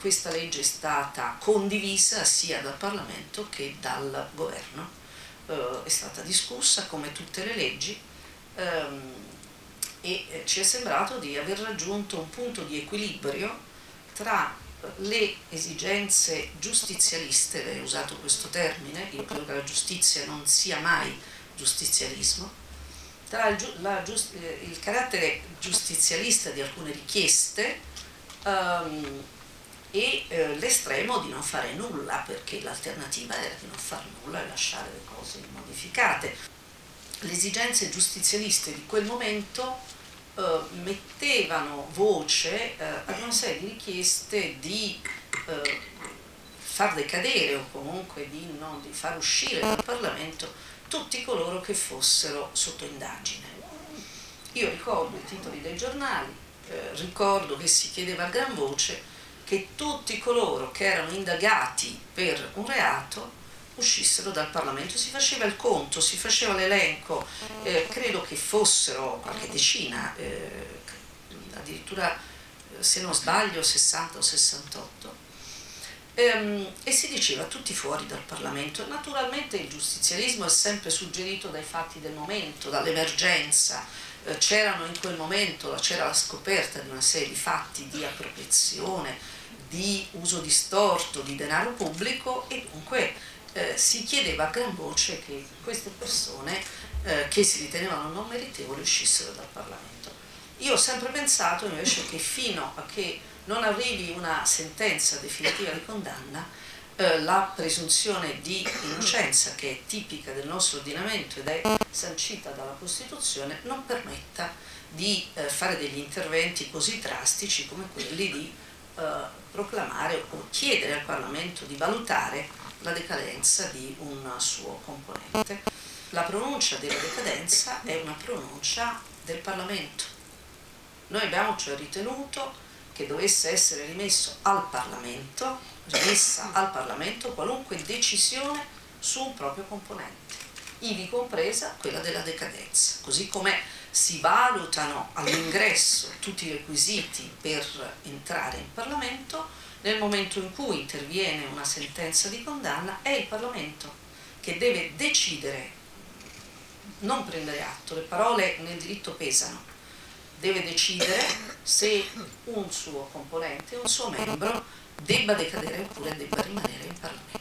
questa legge è stata condivisa sia dal Parlamento che dal governo, eh, è stata discussa come tutte le leggi ehm, e eh, ci è sembrato di aver raggiunto un punto di equilibrio tra le esigenze giustizialiste, lei ha usato questo termine, io credo che la giustizia non sia mai giustizialismo, tra il, la, eh, il carattere giustizialista di alcune richieste um, eh, l'estremo di non fare nulla, perché l'alternativa era di non fare nulla e lasciare le cose immodificate. Le esigenze giustizialiste di quel momento eh, mettevano voce eh, ad una serie di richieste di eh, far decadere o comunque di, no, di far uscire dal Parlamento tutti coloro che fossero sotto indagine. Io ricordo i titoli dei giornali, eh, ricordo che si chiedeva a gran voce che tutti coloro che erano indagati per un reato uscissero dal Parlamento, si faceva il conto, si faceva l'elenco, eh, credo che fossero qualche decina, eh, addirittura eh, se non sbaglio 60 o 68, ehm, e si diceva tutti fuori dal Parlamento. Naturalmente il giustizialismo è sempre suggerito dai fatti del momento, dall'emergenza, eh, c'erano in quel momento, c'era la scoperta di una serie di fatti di appropriazione, di uso distorto di denaro pubblico e dunque eh, si chiedeva a gran voce che queste persone eh, che si ritenevano non meritevoli uscissero dal Parlamento. Io ho sempre pensato invece che fino a che non arrivi una sentenza definitiva di condanna, eh, la presunzione di innocenza che è tipica del nostro ordinamento ed è sancita dalla Costituzione non permetta di eh, fare degli interventi così drastici come quelli di eh, proclamare o chiedere al Parlamento di valutare la decadenza di un suo componente. La pronuncia della decadenza è una pronuncia del Parlamento. Noi abbiamo cioè ritenuto che dovesse essere rimesso al Parlamento, rimessa al Parlamento qualunque decisione su un proprio componente, ivi compresa quella della decadenza, così come si valutano all'ingresso tutti i requisiti per entrare in Parlamento, nel momento in cui interviene una sentenza di condanna è il Parlamento che deve decidere, non prendere atto, le parole nel diritto pesano, deve decidere se un suo componente, un suo membro debba decadere oppure debba rimanere in Parlamento.